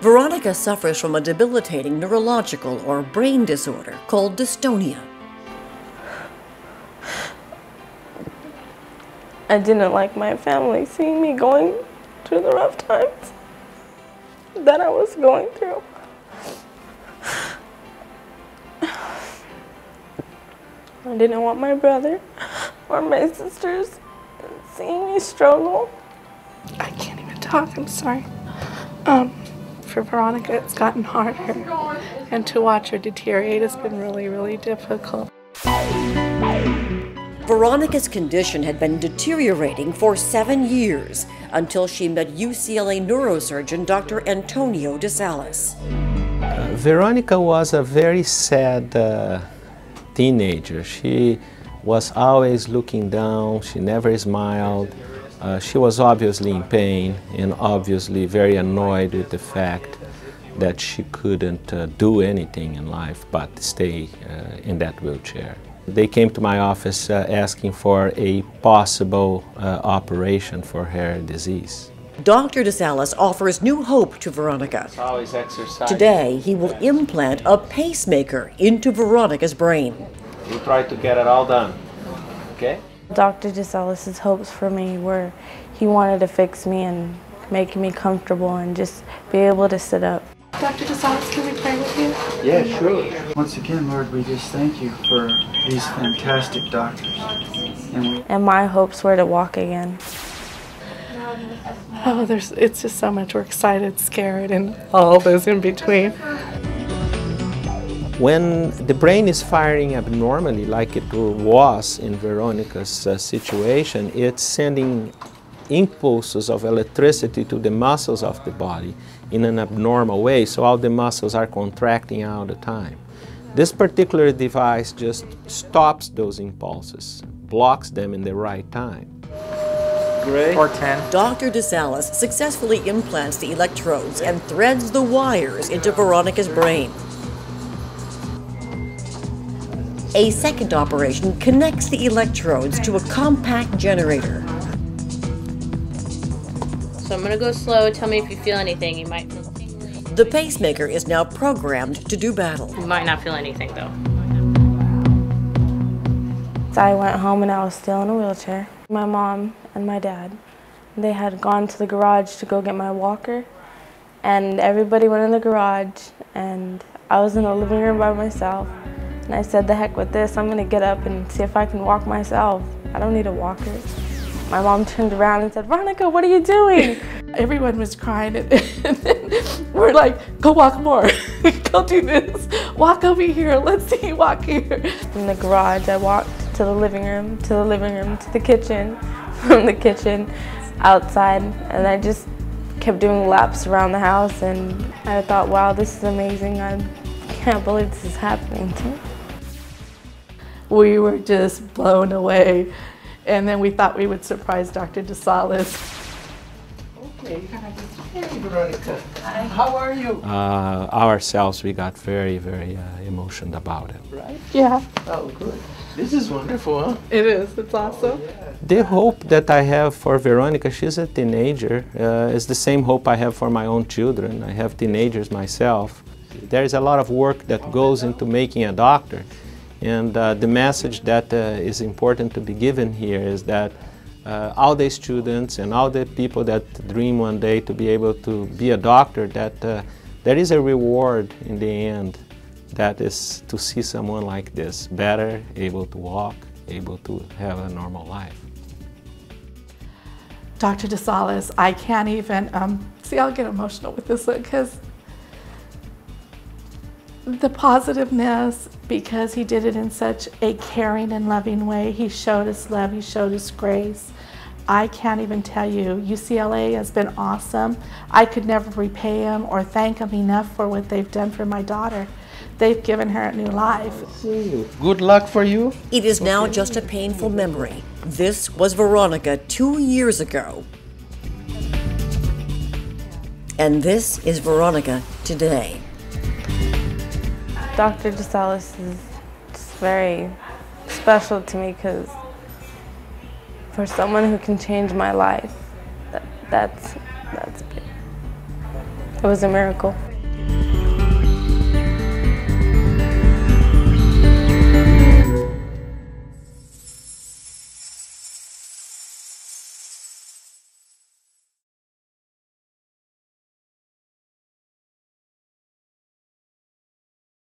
Veronica suffers from a debilitating neurological or brain disorder called dystonia. I didn't like my family seeing me going through the rough times that I was going through. I didn't want my brother or my sisters seeing me struggle. I can't even talk, I'm sorry. Um, for Veronica, it's gotten harder. And to watch her deteriorate has been really, really difficult. Veronica's condition had been deteriorating for seven years until she met UCLA neurosurgeon Dr. Antonio DeSalles. Uh, Veronica was a very sad uh, teenager. She was always looking down, she never smiled. Uh, she was obviously in pain and obviously very annoyed with the fact that she couldn't uh, do anything in life but stay uh, in that wheelchair. They came to my office uh, asking for a possible uh, operation for her disease. Dr. DeSalles offers new hope to Veronica. Always exercise. Today, he will implant a pacemaker into Veronica's brain. We try to get it all done, okay? Dr. DeSalles' hopes for me were he wanted to fix me and make me comfortable and just be able to sit up. Dr. DeSalles, can we pray with you? Yeah, sure. Once again, Lord, we just thank you for these fantastic doctors. And, we and my hopes were to walk again. Oh, there's, it's just so much. We're excited, scared, and all those in between. When the brain is firing abnormally, like it was in Veronica's uh, situation, it's sending impulses of electricity to the muscles of the body in an abnormal way, so all the muscles are contracting all the time. This particular device just stops those impulses, blocks them in the right time. Great. Or 10. Dr. DeSalles successfully implants the electrodes and threads the wires into Veronica's brain. A second operation connects the electrodes to a compact generator. So I'm gonna go slow. Tell me if you feel anything. You might feel The pacemaker is now programmed to do battle. You might not feel anything though. So I went home and I was still in a wheelchair. My mom and my dad, they had gone to the garage to go get my walker. And everybody went in the garage and I was in the living room by myself. And I said, the heck with this, I'm gonna get up and see if I can walk myself. I don't need a walker. My mom turned around and said, Veronica, what are you doing? Everyone was crying and, and we're like, go walk more, go do this, walk over here, let's see you walk here. From the garage, I walked to the living room, to the living room, to the kitchen, from the kitchen, outside, and I just kept doing laps around the house and I thought, wow, this is amazing. I can't believe this is happening to me we were just blown away. And then we thought we would surprise Dr. DeSalles. Okay, hey Veronica, how are you? Uh, ourselves, we got very, very uh, emotional about it. Right? Yeah. Oh, good. This is wonderful, huh? It is. It's awesome. Oh, yeah. The hope that I have for Veronica, she's a teenager, uh, is the same hope I have for my own children. I have teenagers myself. There is a lot of work that goes into making a doctor. And uh, the message that uh, is important to be given here is that uh, all the students and all the people that dream one day to be able to be a doctor, that uh, there is a reward in the end that is to see someone like this, better, able to walk, able to have a normal life. Dr. DeSalles, I can't even, um, see I'll get emotional with this because the positiveness because he did it in such a caring and loving way. He showed us love, he showed us grace. I can't even tell you, UCLA has been awesome. I could never repay him or thank him enough for what they've done for my daughter. They've given her a new life. Good luck for you. It is now just a painful memory. This was Veronica two years ago. And this is Veronica today. Dr. DeSalles is very special to me because for someone who can change my life, that, that's, that's big. It was a miracle.